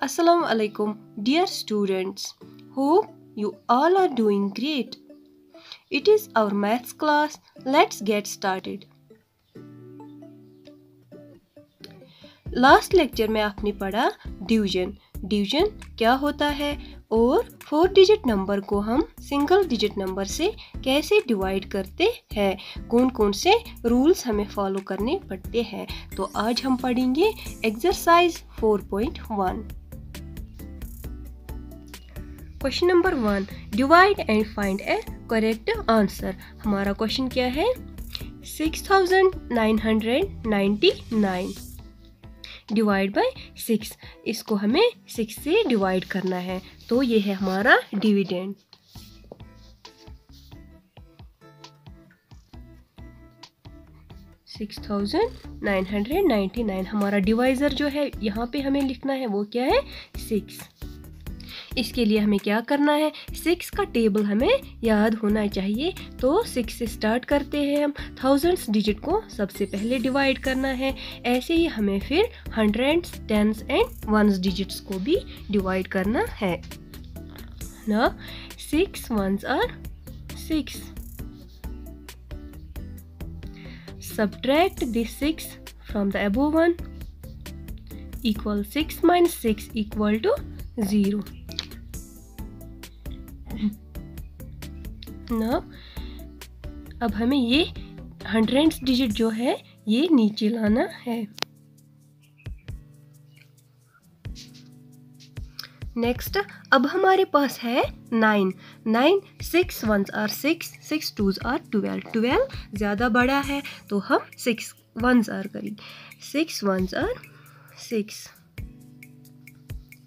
Assalamu alaikum, dear students. Hope you all are doing great. It is our maths class. Let's get started. Last lecture में आपने पढ़ा division division क्या होता है और four digit number को हम सिंगल डिजिट नंबर से कैसे डिवाइड करते हैं कौन कौन से रूल्स हमें फॉलो करने पड़ते हैं तो आज हम पढ़ेंगे exercise 4.1 question number one, divide and find a correct answer. हमारा क्वेश्चन क्या है? Six thousand nine hundred ninety nine. Divide by six, इसको हमें सिक्स से डिवाइड करना है तो ये है हमारा dividend. Six thousand nine hundred ninety nine, हमारा डिवाइज़र जो है, यहाँ पे हमें लिखना है, वो क्या है? सिक्स। इसके लिए हमें क्या करना है? सिक्स का टेबल हमें याद होना चाहिए। तो सिक्स से स्टार्ट करते हैं हम। थाउजेंड्स डिजिट को सबसे पहले डिवाइड करना है। ऐसे ही हमें फिर hundreds tens and ones digits को भी डिवाइड करना है। ना six ones are six subtract this 6 from the above one. Equal 6 minus 6 equal to 0 ना, अब हमें ये हंड्रेड डिजिट जो है, ये नीचे लाना है। नेक्स्ट अब हमारे पास है nine nine six one are six six twos are twelve twelve ज़्यादा बड़ा है तो हम सिक्स वन आर करेंगे six one are six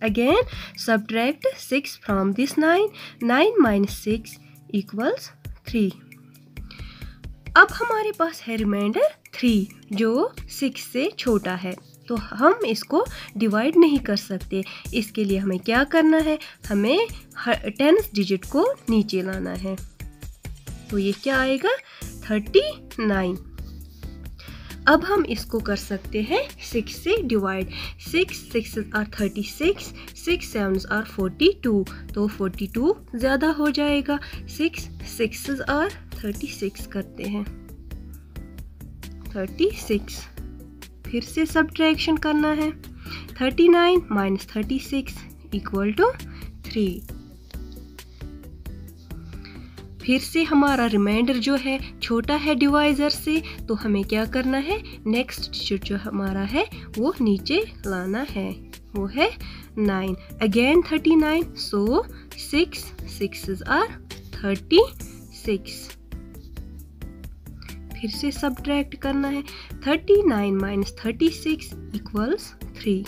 again subtract six from this nine nine minus six equals three अब हमारे पास है रिमाइंडर थ्री जो सिक्स से छोटा है। तो हम इसको डिवाइड नहीं कर सकते। इसके लिए हमें क्या करना है? हमें टेंथ डिजिट को नीचे लाना है। तो ये क्या आएगा? थर्टी नाइन अब हम इसको कर सकते हैं सिक्स से divide six six are thirty six six seven are forty two तो फोर्टी टू ज़्यादा हो जाएगा. Six six are thirty six करते हैं. थर्टी सिक्स फिर से सब्ट्रैक्शन करना है. Thirty nine minus thirty six equal to three फिर से हमारा रिमाइंडर जो है, छोटा है डिवाइज़र से तो हमें क्या करना है? नेक्स्ट डिजिट जो हमारा है, वो नीचे लाना है। वो है nine again thirty nine so six six are thirty six फिर से सब्ट्रैक्ट करना है। Thirty nine minus thirty six equals three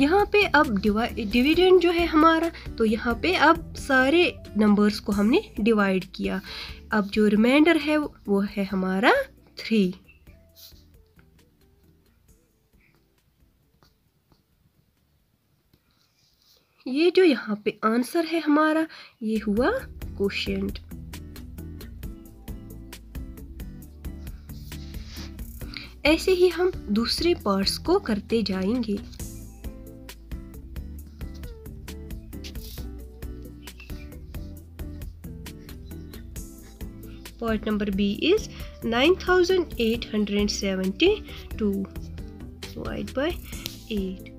यहाँ पे अब डिविडेंड जो है हमारा तो यहाँ पे अब सारे नंबर्स को हमने डिवाइड किया। अब जो रिमाइंडर है, वो है हमारा थ्री ये जो यहाँ पे आंसर है हमारा, ये हुआ क्वेश्चन ऐसे ही हम दूसरे पार्ट्स को करते जाएँगे। Part number B is 9872 divided by 8.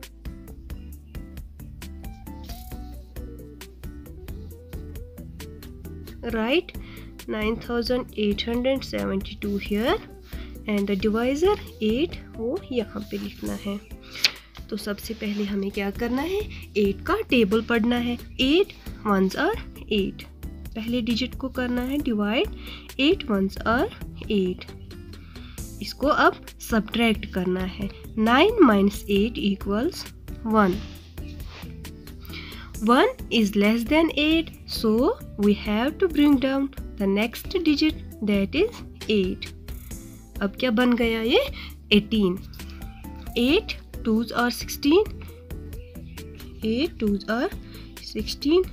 Write 9872 here and the 8 वो यहाँ पे लिखना है तो सबसे पहले हमें क्या करना है 8 का टेबल पढ़ना है 8 वंस आर 8 पहले डिजिट को करना है divide eight ones are eight इसको अब सब्ट्रैक्ट करना है। Nine minus eight equals one one is less than eight so we have to bring down the next digit that is eight अब क्या बन गया ये? Eighteen eight twos are sixteen eight twos are sixteen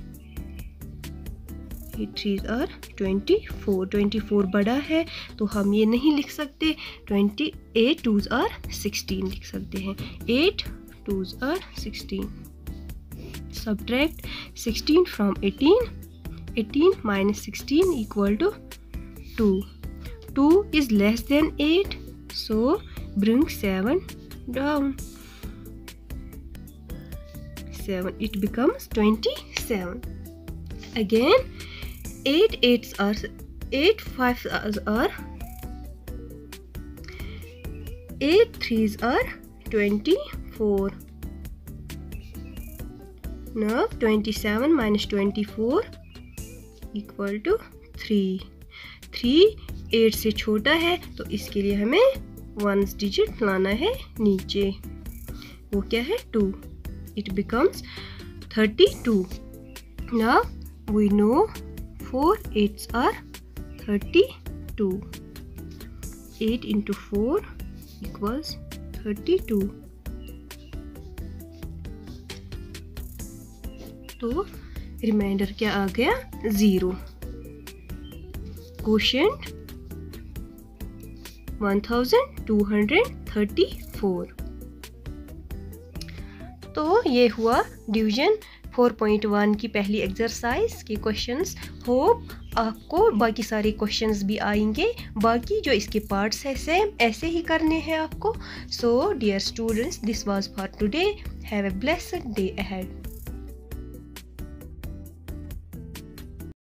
threes are twenty four twenty four बड़ा है तो हम ये नहीं लिख सकते। Twenty eight twos are sixteen लिख सकते हैं। Eight twos are sixteen subtract 16 from 18 18 minus 16 equal to 2 2 is less than 8 so bring 7 down. 7 it becomes 27 again 8 8s are 8 5s are 8 3s are 24 now 27 minus 24 equal to three three eight से छोटा है तो इसके लिए हमें one digit लाना है नीचे। वो क्या है? Two it becomes thirty two ना we know four eights are thirty two eight into four equals thirty two तो रिमाइंडर क्या आ गया? Zero question one thousand two hundred thirty four तो ये हुआ डिवीज़न 4.1 की पहली एक्सरसाइज के क्वेश्चंस होप आपको बाकी सारे क्वेश्चंस भी आएँगे। बाकी जो इसके पार्ट्स है सेम ऐसे ही करने हैं आपको। So dear students this was for today have a blessed day ahead